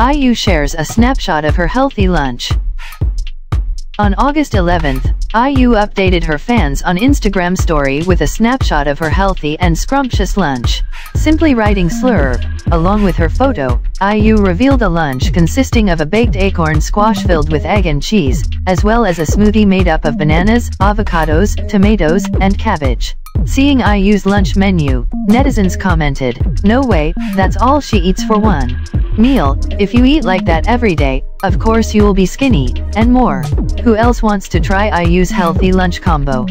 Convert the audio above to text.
IU shares a snapshot of her healthy lunch. On August 11th, IU updated her fans on Instagram story with a snapshot of her healthy and scrumptious lunch. Simply writing slur, along with her photo, IU revealed a lunch consisting of a baked acorn squash filled with egg and cheese, as well as a smoothie made up of bananas, avocados, tomatoes, and cabbage. Seeing IU's lunch menu, netizens commented, no way, that's all she eats for one meal, if you eat like that every day, of course you will be skinny, and more. Who else wants to try IU's healthy lunch combo?